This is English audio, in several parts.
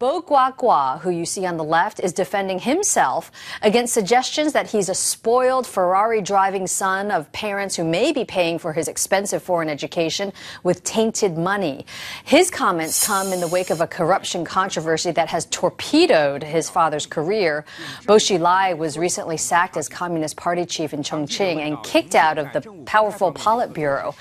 Bo Guagua, who you see on the left, is defending himself against suggestions that he's a spoiled Ferrari driving son of parents who may be paying for his expensive foreign education with tainted money. His comments come in the wake of a corruption controversy that has torpedoed his father's career. Bo Xilai was recently sacked as Communist Party chief in Chongqing and kicked out of the powerful Politburo.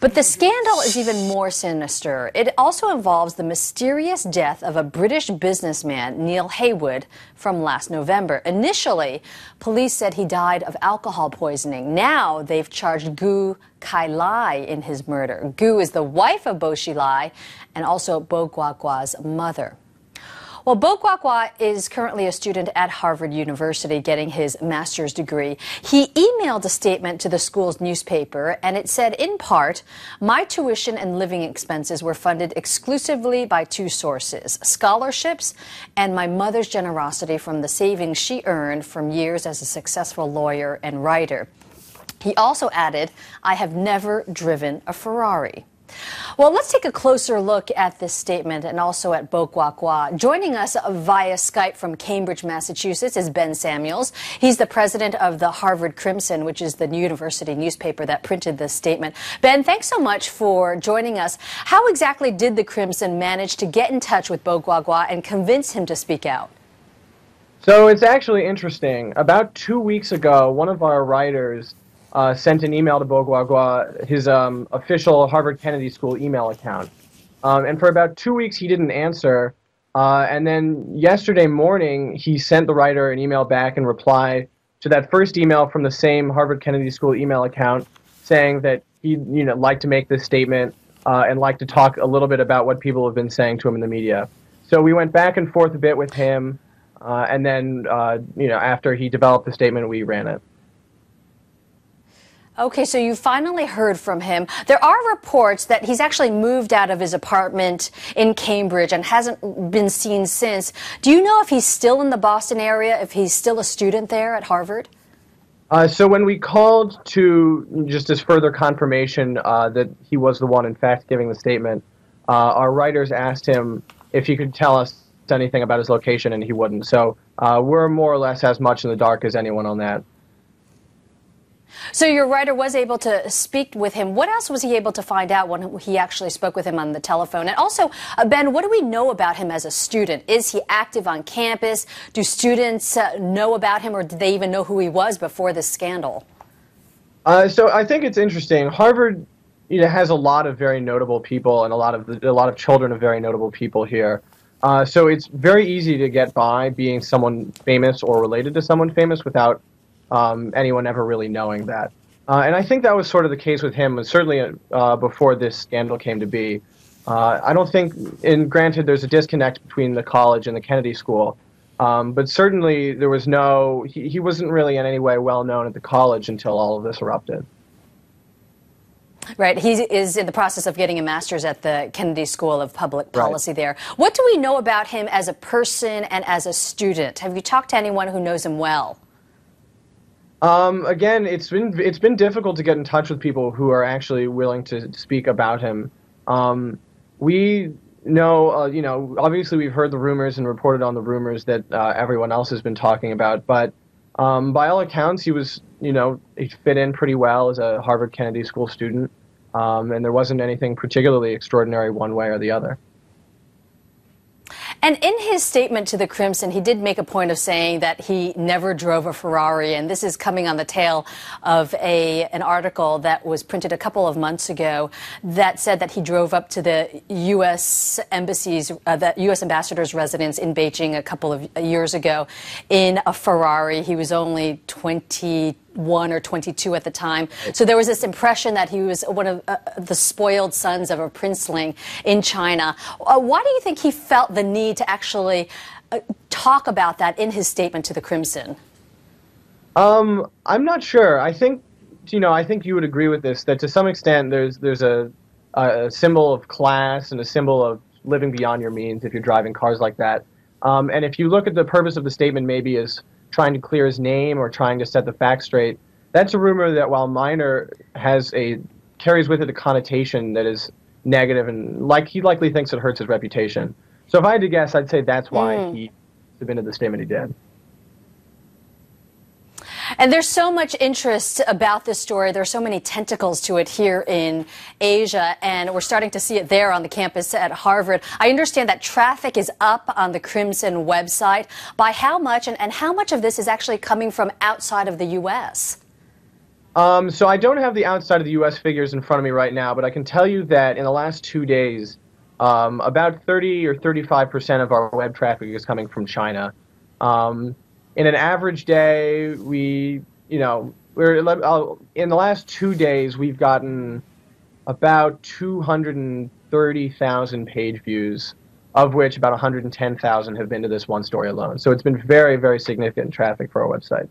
But the scandal is even more sinister. It also involves the mysterious death of a British businessman, Neil Heywood from last November. Initially, police said he died of alcohol poisoning. Now they've charged Gu Kailai in his murder. Gu is the wife of Bo Xilai and also Bo Guagua's mother. Well, Bo Guagua is currently a student at Harvard University getting his master's degree. He emailed a statement to the school's newspaper, and it said, in part, my tuition and living expenses were funded exclusively by two sources scholarships and my mother's generosity from the savings she earned from years as a successful lawyer and writer. He also added, I have never driven a Ferrari. Well, let's take a closer look at this statement and also at Bo Guagua. Joining us via Skype from Cambridge, Massachusetts is Ben Samuels. He's the president of the Harvard Crimson, which is the university newspaper that printed this statement. Ben, thanks so much for joining us. How exactly did the Crimson manage to get in touch with Bo Guagua and convince him to speak out? So it's actually interesting. About two weeks ago, one of our writers uh, sent an email to Bo Guagua, his um, official Harvard Kennedy School email account. Um, and for about two weeks, he didn't answer. Uh, and then yesterday morning, he sent the writer an email back in reply to that first email from the same Harvard Kennedy School email account saying that he'd you know, like to make this statement uh, and like to talk a little bit about what people have been saying to him in the media. So we went back and forth a bit with him. Uh, and then, uh, you know, after he developed the statement, we ran it. Okay, so you finally heard from him. There are reports that he's actually moved out of his apartment in Cambridge and hasn't been seen since. Do you know if he's still in the Boston area, if he's still a student there at Harvard? Uh, so when we called to just as further confirmation uh, that he was the one, in fact, giving the statement, uh, our writers asked him if he could tell us anything about his location, and he wouldn't. So uh, we're more or less as much in the dark as anyone on that. So your writer was able to speak with him. What else was he able to find out when he actually spoke with him on the telephone? And also, uh, Ben, what do we know about him as a student? Is he active on campus? Do students uh, know about him, or did they even know who he was before this scandal? Uh, so I think it's interesting. Harvard, you know, has a lot of very notable people and a lot of a lot of children of very notable people here. Uh, so it's very easy to get by being someone famous or related to someone famous without um, anyone ever really knowing that. Uh, and I think that was sort of the case with him, certainly uh, before this scandal came to be. Uh, I don't think, and granted, there's a disconnect between the college and the Kennedy School, um, but certainly there was no, he, he wasn't really in any way well known at the college until all of this erupted. Right. He is in the process of getting a master's at the Kennedy School of Public Policy right. there. What do we know about him as a person and as a student? Have you talked to anyone who knows him well? Um, again, it's been it's been difficult to get in touch with people who are actually willing to speak about him. Um, we know, uh, you know, obviously we've heard the rumors and reported on the rumors that uh, everyone else has been talking about, but um, by all accounts, he was, you know, he fit in pretty well as a Harvard Kennedy School student, um, and there wasn't anything particularly extraordinary one way or the other. And in his statement to the Crimson, he did make a point of saying that he never drove a Ferrari. And this is coming on the tail of a, an article that was printed a couple of months ago that said that he drove up to the U.S. embassy's, uh, the U.S. ambassador's residence in Beijing a couple of years ago in a Ferrari. He was only 20 one or 22 at the time. So there was this impression that he was one of uh, the spoiled sons of a princeling in China. Uh, why do you think he felt the need to actually uh, talk about that in his statement to the Crimson? Um, I'm not sure. I think, you know, I think you would agree with this that to some extent there's there's a, a symbol of class and a symbol of living beyond your means if you're driving cars like that. Um, and if you look at the purpose of the statement, maybe as trying to clear his name or trying to set the facts straight. That's a rumor that while minor has a carries with it a connotation that is negative and like he likely thinks it hurts his reputation. So if I had to guess, I'd say that's why Mm. he submitted the statement he did. And there's so much interest about this story. There are so many tentacles to it here in Asia, and we're starting to see it there on the campus at Harvard. I understand that traffic is up on the Crimson website. By how much, and, and how much of this is actually coming from outside of the U.S.? Um, so I don't have the outside of the U.S. figures in front of me right now, but I can tell you that in the last two days, um, about 30 or 35 percent of our web traffic is coming from China. Um, in an average day, we, you know, we're uh, in the last two days we've gotten about 230,000 page views, of which about 110,000 have been to this one story alone. So it's been very, very significant traffic for our website.